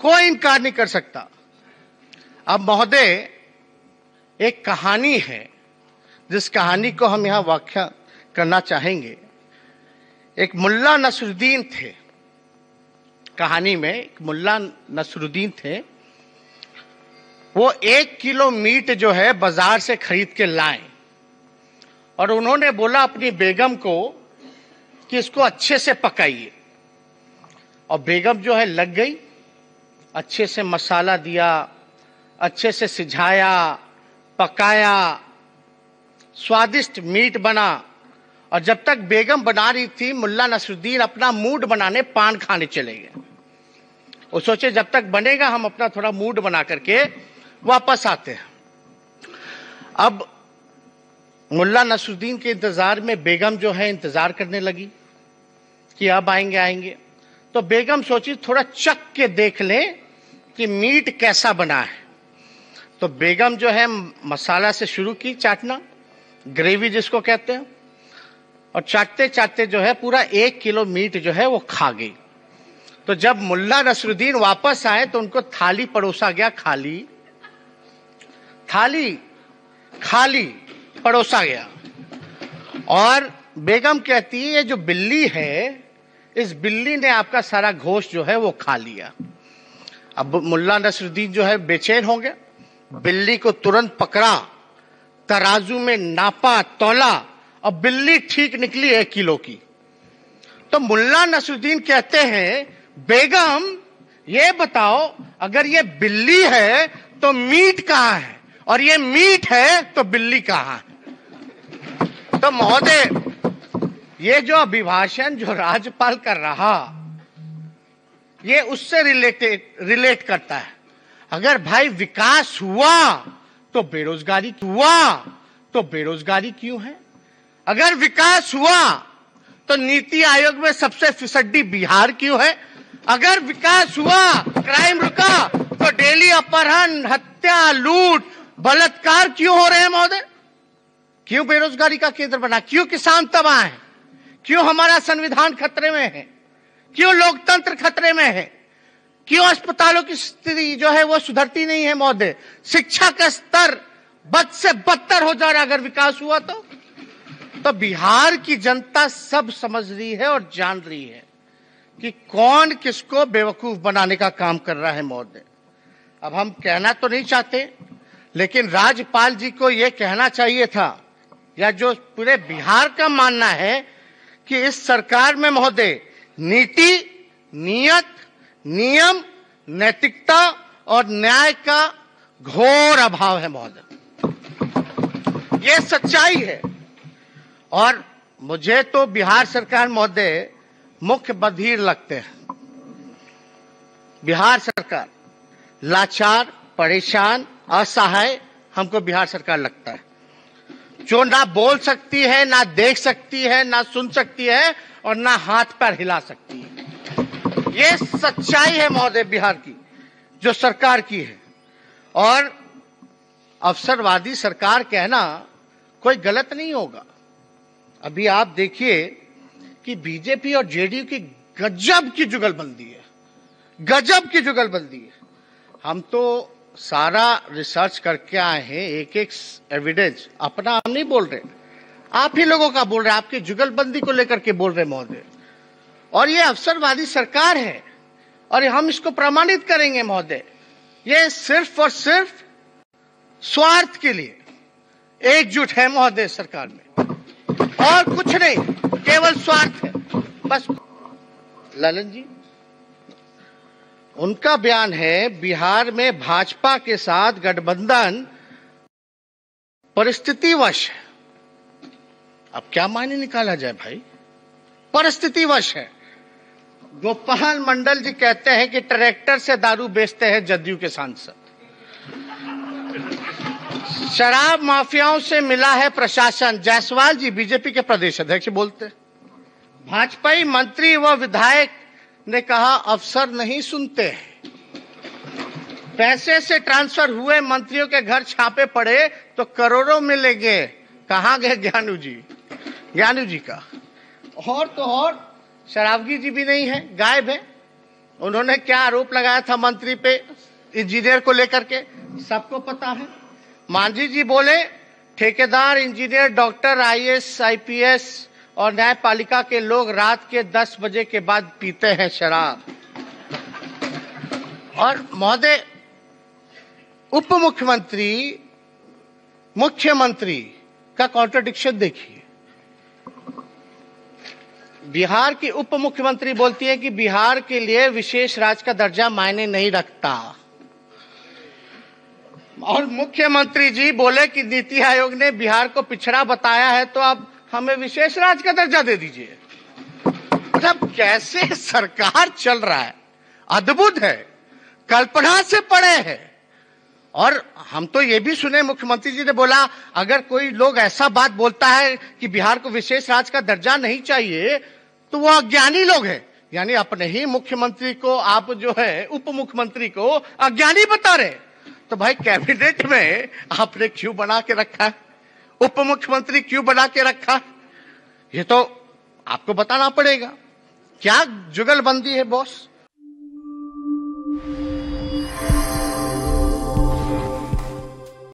कोई इनकार नहीं कर सकता। अब महोदय, एक कहानी है, जिस कहानी को हम यहाँ व्याख्या करना चाहेंगे। एक मुल्ला नसरुद्दीन थे। कहानी में एक मुल्ला नसरुद्दीन थे। वो एक किलो मीट जो है बाज़ार से खरीद के लाए। और उन्होंने बोला अपनी बेगम को कि इसको अच्छे से पकाइए। और बेगम जो है लग गई। अच्छे से मसाला दिया, अच्छे से सिझाया, पकाया, स्वादिष्ट मीट बना। और जब तक बेगम बना रही थी, मुल्ला नसरुद्दीन अपना मूड बनाने पान खाने चले गए। वो सोचे, जब तक बनेगा, हम अपना थोड़ा मूड बना करके वापस आते हैं। अब मुल्ला नसरुद्दीन के इंतज़ार में बेगम जो है, इंतज़ार करने लगी कि अब आएँगे आएँगे। तो बेगम सोची थोड़ा चक के देख लें कि मीट कैसा बना है। तो बेगम जो है मसाला से शुरू की चाटना, ग्रेवी जिसको कहते हैं, और चाटते चाटते जो है पूरा एक किलो मीट जो है वो खा गई। तो जब मुल्ला नसरुद्दीन वापस आए तो उनको थाली परोसा गया, खाली। थाली, खाली, परोसा गया। और बेगम कहती है, ये जो बिल्ली है इस बिल्ली ने आपका सारा घोष जो है वो खा लिया। अब मुल्ला नसरुद्दीन जो है बेचैन हो गया। बिल्ली को तुरंत पकड़ा, तराजू में नापा, तोला, और बिल्ली ठीक निकली एक किलो की। तो मुल्ला नसरुद्दीन कहते हैं, बेगम, ये बताओ, अगर ये बिल्ली है तो मीट कहाँ है? और ये मीट है तो बिल्ली कहाँ है? तो महोदय ये जो अभिभाषण जो राज्यपाल कर रहा, ये उससे रिलेटेड रिलेट करता है। अगर भाई विकास हुआ तो बेरोजगारी हुआ तो बेरोजगारी क्यों है? अगर विकास हुआ तो नीति आयोग में सबसे फिसड्डी बिहार क्यों है? अगर विकास हुआ क्राइम रुका तो डेली अपहरण, हत्या, लूट, बलात्कार क्यों हो रहे हैं महोदय? क्यों बेरोजगारी का केंद्र बना? क्यों किसान तबाह है? क्यों हमारा संविधान खतरे में है? क्यों लोकतंत्र खतरे में है? क्यों अस्पतालों की स्थिति जो है वो सुधरती नहीं है महोदय शिक्षा का स्तर बद से बदतर हो जा रहा अगर विकास हुआ तो तो बिहार की जनता सब समझ रही है और जान रही है कि कौन किसको बेवकूफ़ बनाने का काम कर रहा है महोदय अब हम कहना तो नहीं चाहते, लेकिन राज्यपाल जी को यह कहना चाहिए था, या जो पूरे बिहार का मानना है कि इस सरकार में महोदय, नीति, नियत, नियम, नैतिकता और न्याय का घोर अभाव है महोदय। ये सच्चाई है। और मुझे तो बिहार सरकार महोदय मुख्य बधिर लगते हैं। बिहार सरकार लाचार, परेशान, असहाय हमको बिहार सरकार लगता है। जो ना बोल सकती है, ना देख सकती है, ना सुन सकती है और ना हाथ पैर हिला सकती है। ये सच्चाई है महोदय बिहार की, जो सरकार की है। और अवसरवादी सरकार कहना कोई गलत नहीं होगा। अभी आप देखिए कि बीजेपी और जेडीयू की गजब की जुगलबंदी है। गजब की जुगलबंदी है। हम तो सारा रिसर्च करके आए हैं एक एक एविडेंस अपना हम नहीं बोल रहे। आप ही लोगों का बोल रहे, आपकी जुगलबंदी को लेकर के बोल रहे महोदय। और ये अवसरवादी सरकार है, और हम इसको प्रमाणित करेंगे महोदय। ये सिर्फ़ और सिर्फ़ स्वार्थ के लिए एकजुट है महोदय सरकार में। और कुछ नहीं, केवल स्वार्थ है। बस। ललन जी। उनका बयान है, बिहार में भाजपा के साथ गठबंधन परिस्थितिवश है। अब क्या मायने निकाला जाए भाई? परिस्थितिवश है। गोपाल मंडल जी कहते हैं कि ट्रैक्टर से दारू बेचते हैं जदयू के सांसद। शराब माफियाओं से मिला है प्रशासन। जायसवाल जी बीजेपी के प्रदेश अध्यक्ष बोलते भाजपाई मंत्री व विधायक ने कहा, अफसर नहीं सुनते। पैसे से ट्रांसफ़र हुए, मंत्रियों के घर छापे पड़े तो करोड़ों मिलेंगे। कहा गए ज्ञानू जी? ज्ञानू जी का। और तो और, शराबगी जी भी नहीं है, गायब है। उन्होंने क्या आरोप लगाया था मंत्री पे, इंजीनियर को लेकर के? सबको पता है। मांझी जी बोले, ठेकेदार, इंजीनियर, डॉक्टर, आईएएस, आईपीएस और न्यायपालिका के लोग रात के 10 बजे के बाद पीते हैं शराब। और महोदय उप मुख्यमंत्री मुख्यमंत्री का कॉन्ट्रोडिक्शन देखिए। बिहार की उप मुख्यमंत्री बोलती है कि बिहार के लिए विशेष राज्य का दर्जा मायने नहीं रखता। और मुख्यमंत्री जी बोले कि नीति आयोग ने बिहार को पिछड़ा बताया है तो अब हमें विशेष राज्य का दर्जा दे दीजिए। मतलब कैसे सरकार चल रहा है? अद्भुत है। कल्पना से पड़े है। और हम तो ये भी सुने, मुख्यमंत्री जी ने बोला, अगर कोई लोग ऐसा बात बोलता है कि बिहार को विशेष राज्य का दर्जा नहीं चाहिए तो वो अज्ञानी लोग हैं। यानी अपने ही मुख्यमंत्री को, आप जो है उप मुख्यमंत्री को अज्ञानी बता रहे तो भाई कैबिनेट में आपने क्यों बना के रखा है? उप मुख्यमंत्री क्यों बना के रखा? ये तो आपको बताना पड़ेगा। क्या जुगलबंदी है, बॉस?